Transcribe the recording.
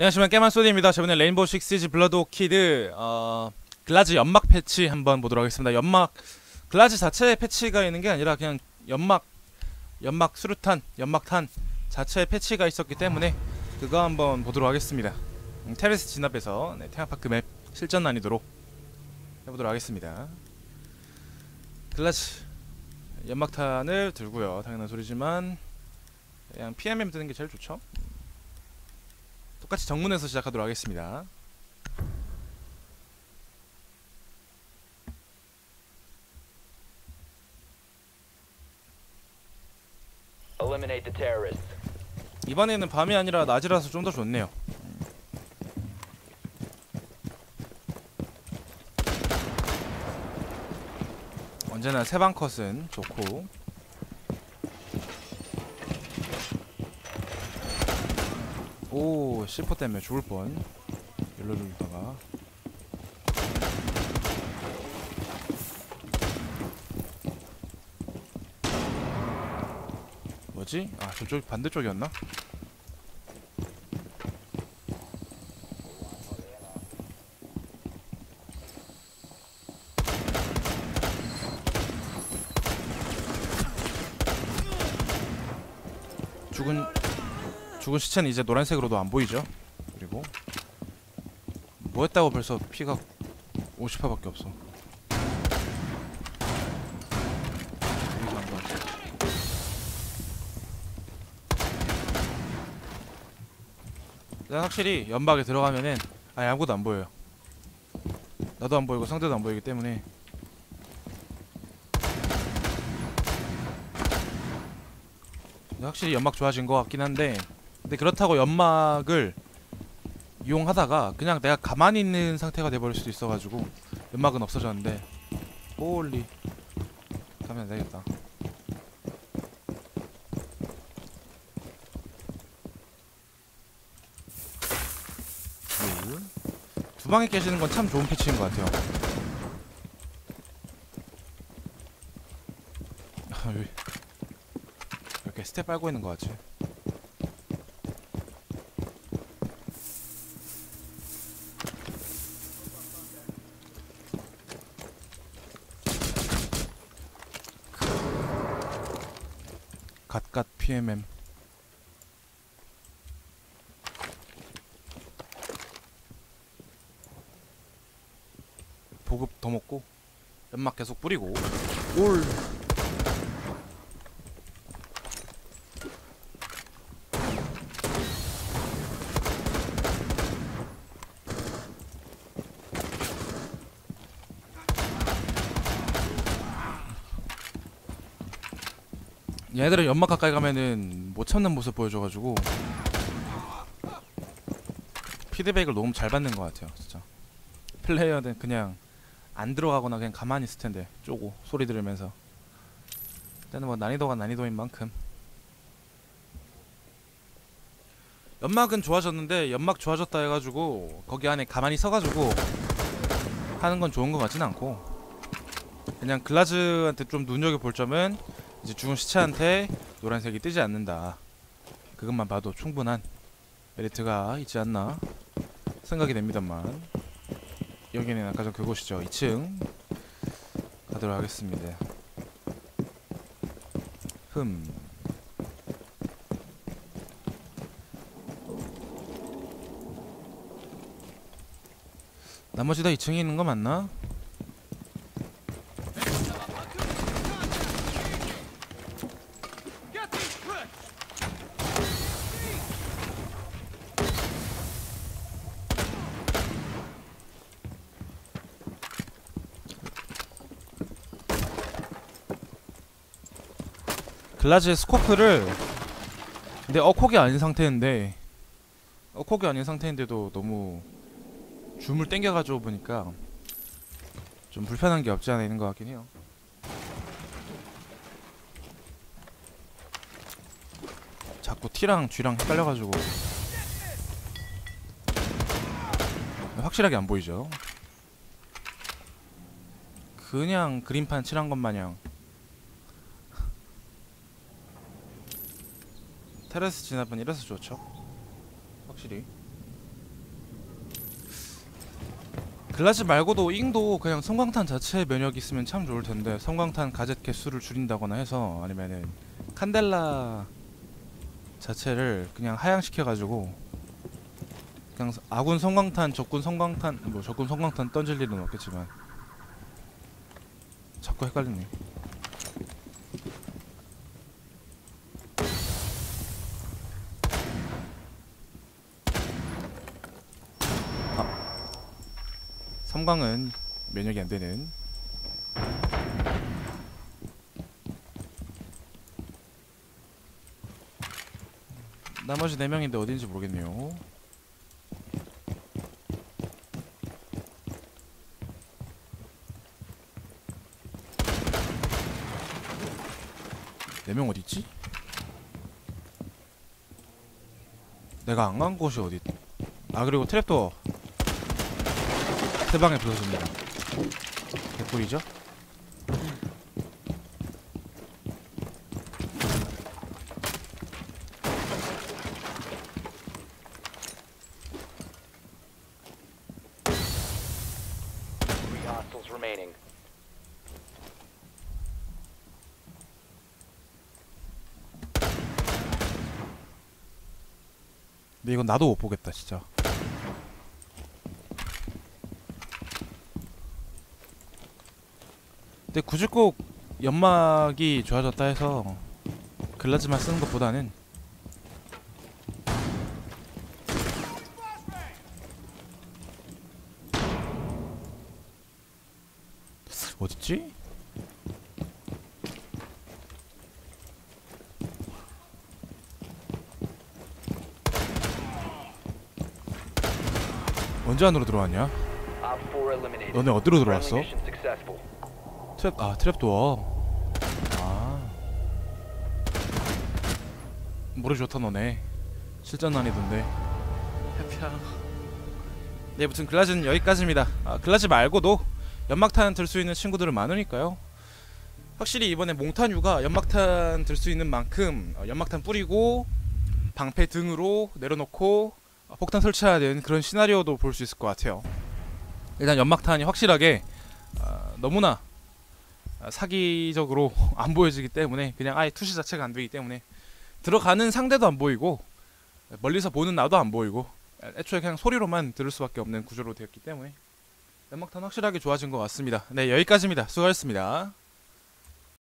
안녕하십니까 깨만소디입니다. 저번에 레인보우 식스 시즈 블러드 오키드 어, 글라즈 연막 패치 한번 보도록 하겠습니다. 연막 글라즈 자체에 패치가 있는 게 아니라 그냥 연막 연막 수류탄 연막탄 자체에 패치가 있었기 때문에 그거 한번 보도록 하겠습니다. 음, 테러리스트 진압에서 네, 테마파크 맵 실전 난이도로 해보도록 하겠습니다. 글라즈 연막탄을 들고요. 당연한 소리지만 그냥 PMM 드는 게 제일 좋죠. 똑같이 정문에서 시작하도록 하겠습니다. 이번에는 밤이 아니라 낮이라서 좀 더 좋네요. 언제나 세방 컷은 좋고 오 C4 때문에 죽을 뻔 일로 돌다가 뭐지? 아 저쪽 반대쪽이었나? 죽은 죽은 시체는 이제 노란색으로도 안 보이죠? 그리고 뭐 했다고 벌써 피가 50%밖에 없어. 확실히 연막에 들어가면은 아예 아무것도 안 보여요. 나도 안 보이고 상대도 안 보이기 때문에 확실히 연막 좋아진 것 같긴 한데 근데 그렇다고 연막을 이용하다가 그냥 내가 가만히 있는 상태가 돼버릴 수도 있어가지고 연막은 없어졌는데 홀리 가면 안 되겠다 네. 두 방에 깨지는 건 참 좋은 패치인 것 같아요 아, 왜 이렇게 스텝 빨고 있는 것 같지? PMM 보급 더 먹고 연막 계속 뿌리고. 올 얘네들은 연막 가까이 가면은 못 참는 모습 보여줘가지고 피드백을 너무 잘 받는 것 같아요 진짜. 플레이어는 그냥 안 들어가거나 그냥 가만히 있을 텐데 쪼고 소리 들으면서. 일단은 뭐 난이도가 난이도인 만큼. 연막은 좋아졌는데 연막 좋아졌다 해가지고 거기 안에 가만히 서가지고 하는 건 좋은 것 같진 않고. 그냥 글라즈한테 좀 눈여겨볼 점은 이제 죽은 시체한테 노란색이 뜨지 않는다. 그것만 봐도 충분한 메리트가 있지 않나 생각이 됩니다만 여기는 아까 전 그곳이죠. 2층 가도록 하겠습니다. 흠. 나머지 다 2층에 있는 거 맞나? 글라즈의 스코프를 근데 어콕이 아닌 상태인데 어콕이 아닌 상태인데도 너무 줌을 땡겨가지고 보니까 좀 불편한 게 없지 않아 있는 것 같긴 해요. 자꾸 T랑 G랑 헷갈려가지고 확실하게 안 보이죠. 그냥 그림판 칠한 것 마냥 테라스 진압은 이래서 좋죠? 확실히. 글라즈 말고도 잉도 그냥 섬광탄 자체의 면역이 있으면 참 좋을 텐데 섬광탄 가젯 개수를 줄인다거나 해서 아니면은 칸델라 자체를 그냥 하향시켜가지고 그냥 아군 성광탄, 적군 성광탄 뭐 적군 성광탄 던질 일은 없겠지만 자꾸 헷갈리네. 섬광은 면역이 안 되는. 나머지 네 명인데 어딘지 모르겠네요. 네 명 어디 있지? 내가 안 간 곳이 어디? 아 그리고 트랩도 세 방에 부서집니다. 개꿀이죠? 근데 이건 나도 못 보겠다 진짜. 근데 굳이 꼭 연막이 좋아졌다 해서 글라즈만 쓰는 것보다는 어딨지? 언제 안으로 들어왔냐? Op 4 eliminated. 너네 어디로 들어왔어? 트랩 아 트랩도어. 아. 머리 좋다 너네. 실전 난이던데. 해피야. 네 무튼 글라즈는 여기까지입니다. 아, 글라즈 말고도 연막탄 들 수 있는 친구들은 많으니까요. 확실히 이번에 몽타뉴가 연막탄 들 수 있는 만큼 어, 연막탄 뿌리고 방패 등으로 내려놓고 어, 폭탄 설치해야 되는 그런 시나리오도 볼 수 있을 것 같아요. 일단 연막탄이 확실하게 아, 너무나 아, 사기적으로 안 보여지기 때문에 그냥 아예 투시 자체가 안 되기 때문에 들어가는 상대도 안 보이고 멀리서 보는 나도 안 보이고 애초에 그냥 소리로만 들을 수밖에 없는 구조로 되었기 때문에 연막탄 확실하게 좋아진 것 같습니다. 네 여기까지입니다. 수고하셨습니다.